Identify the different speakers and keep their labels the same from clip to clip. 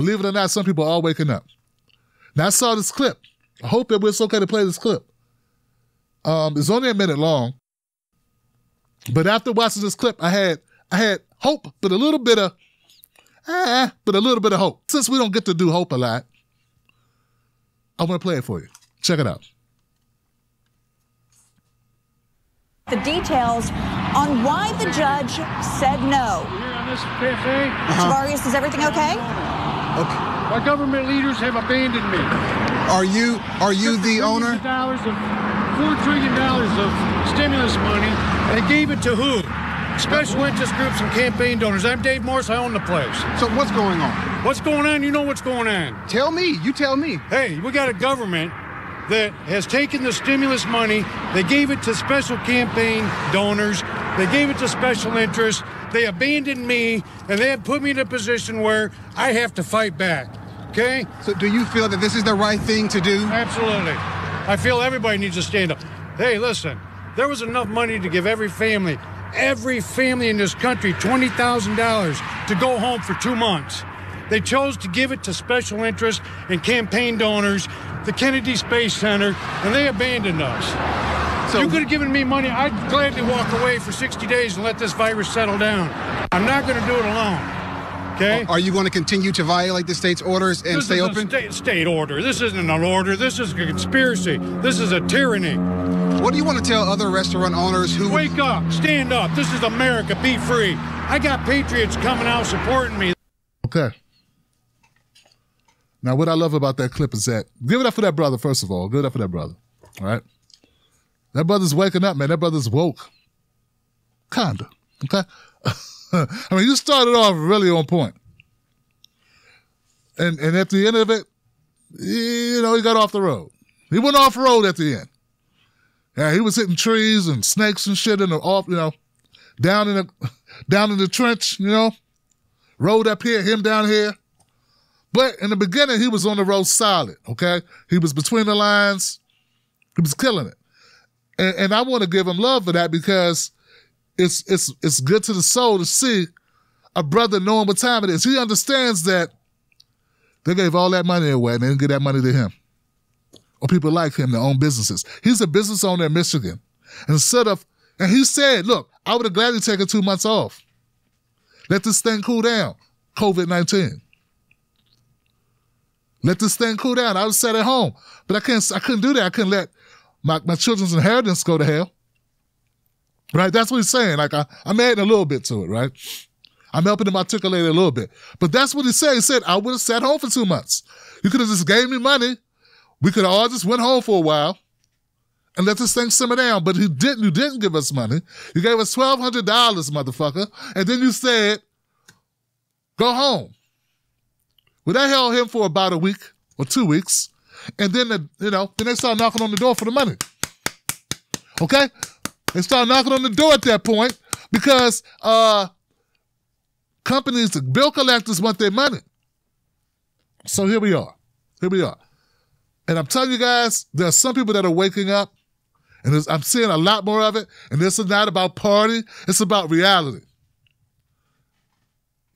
Speaker 1: Believe it or not, some people are waking up. Now I saw this clip. I hope that it's okay to play this clip. Um, it's only a minute long. But after watching this clip, I had I had hope, but a little bit of ah, but a little bit of hope. Since we don't get to do hope a lot, I want to play it for you. Check it out.
Speaker 2: The details on why the judge said no. Tavarius, is everything okay?
Speaker 3: Okay.
Speaker 4: Our government leaders have abandoned me.
Speaker 3: Are you are you the owner?
Speaker 4: Dollars of four trillion dollars of stimulus money. They gave it to who? Special interest groups and campaign donors. I'm Dave Morris. I own the place.
Speaker 3: So what's going on?
Speaker 4: What's going on? You know what's going on.
Speaker 3: Tell me. You tell me.
Speaker 4: Hey, we got a government that has taken the stimulus money. They gave it to special campaign donors. They gave it to special interests. They abandoned me, and they have put me in a position where I have to fight back. Okay?
Speaker 3: So do you feel that this is the right thing to do?
Speaker 4: Absolutely. I feel everybody needs to stand up. Hey, listen, there was enough money to give every family, every family in this country, $20,000 to go home for two months. They chose to give it to special interests and campaign donors, the Kennedy Space Center, and they abandoned us. So you could have given me money. I'd gladly walk away for 60 days and let this virus settle down. I'm not going to do it alone. Okay.
Speaker 3: Are you going to continue to violate the state's orders and
Speaker 4: this
Speaker 3: stay
Speaker 4: is
Speaker 3: open?
Speaker 4: A state, state order. This isn't an order. This is a conspiracy. This is a tyranny.
Speaker 3: What do you want to tell other restaurant owners who
Speaker 4: wake up, stand up? This is America. Be free. I got patriots coming out supporting me.
Speaker 1: Okay. Now, what I love about that clip is that give it up for that brother. First of all, give it up for that brother. All right. That brother's waking up, man. That brother's woke. Kinda. Okay. I mean, you started off really on point. And and at the end of it, you know, he got off the road. He went off road at the end. Yeah, he was hitting trees and snakes and shit in the off, you know, down in the down in the trench, you know. Road up here, him down here. But in the beginning, he was on the road solid, okay? He was between the lines. He was killing it. And, and I want to give him love for that because it's it's it's good to the soul to see a brother knowing what time it is. He understands that they gave all that money away and they didn't give that money to him. Or people like him that own businesses. He's a business owner in Michigan. And instead of and he said, look, I would have gladly taken two months off. Let this thing cool down. COVID 19. Let this thing cool down. I was sat at home. But I can't I couldn't do that. I couldn't let my, my children's inheritance go to hell. Right? That's what he's saying. Like I, I'm adding a little bit to it, right? I'm helping him articulate it a little bit. But that's what he said. He said, I would have sat home for two months. You could have just gave me money. We could have all just went home for a while and let this thing simmer down. But he didn't. You didn't give us money. You gave us $1,200, motherfucker. And then you said, go home. Well, that held him for about a week or two weeks. And then, the, you know, then they start knocking on the door for the money. Okay? They start knocking on the door at that point because uh, companies, the bill collectors want their money. So here we are. Here we are. And I'm telling you guys, there are some people that are waking up, and I'm seeing a lot more of it. And this is not about party, it's about reality.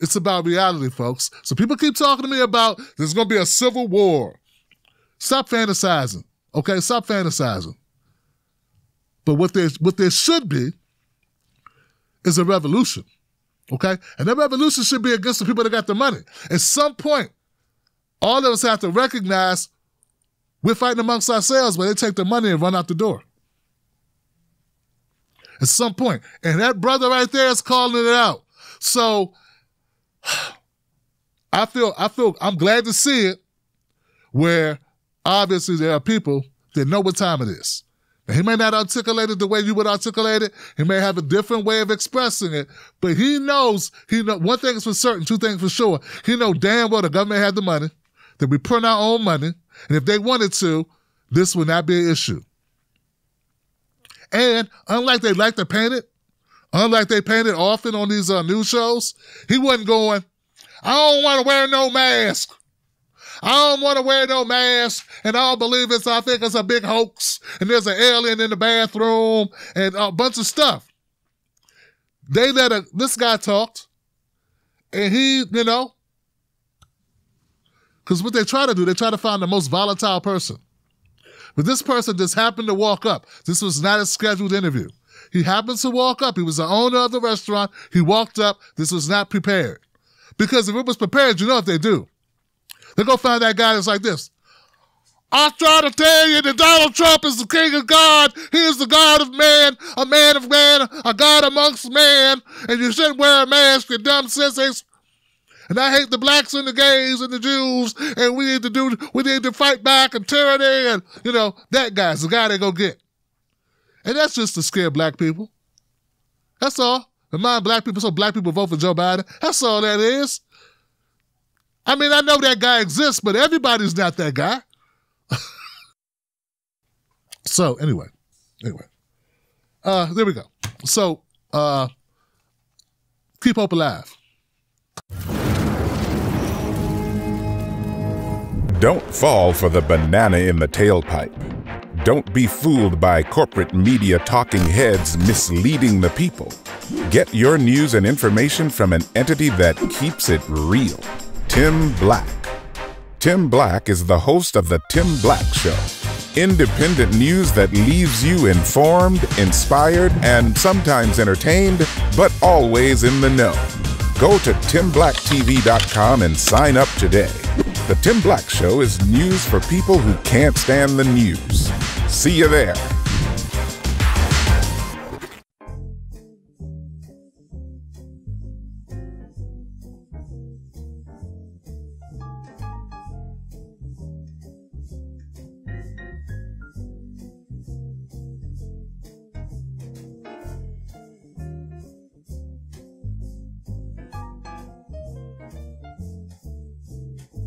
Speaker 1: It's about reality, folks. So people keep talking to me about there's going to be a civil war. Stop fantasizing. Okay, stop fantasizing. But what there what there should be is a revolution. Okay? And that revolution should be against the people that got the money. At some point, all of us have to recognize we're fighting amongst ourselves, but they take the money and run out the door. At some point. And that brother right there is calling it out. So I feel I feel I'm glad to see it where obviously there are people that know what time it is. Now, he may not articulate it the way you would articulate it. He may have a different way of expressing it, but he knows, he know, one thing is for certain, two things for sure. He know damn well the government had the money, that we print our own money, and if they wanted to, this would not be an issue. And unlike they like to paint it, unlike they paint it often on these uh, news shows, he wasn't going, I don't want to wear no mask. I don't want to wear no mask, and believe it's, I think it's a big hoax, and there's an alien in the bathroom, and a bunch of stuff. They let a, this guy talked, and he, you know, Because what they try to do, they try to find the most volatile person. But this person just happened to walk up. This was not a scheduled interview. He happens to walk up. He was the owner of the restaurant. He walked up. This was not prepared. Because if it was prepared, you know what they do. They go find that guy that's like this. I try to tell you that Donald Trump is the king of God. He is the God of man, a man of man, a God amongst man. And you shouldn't wear a mask, you dumb sissies. And I hate the blacks and the gays and the Jews. And we need to do, we need to fight back and tyranny. And, you know, that guy's the guy they go get. And that's just to scare black people. That's all. Remind black people so black people vote for Joe Biden. That's all that is. I mean, I know that guy exists, but everybody's not that guy. so anyway, anyway, uh, there we go. So uh, keep hope alive.
Speaker 5: Don't fall for the banana in the tailpipe. Don't be fooled by corporate media talking heads misleading the people. Get your news and information from an entity that keeps it real. Tim Black. Tim Black is the host of The Tim Black Show. Independent news that leaves you informed, inspired, and sometimes entertained, but always in the know. Go to timblacktv.com and sign up today. The Tim Black Show is news for people who can't stand the news. See you there.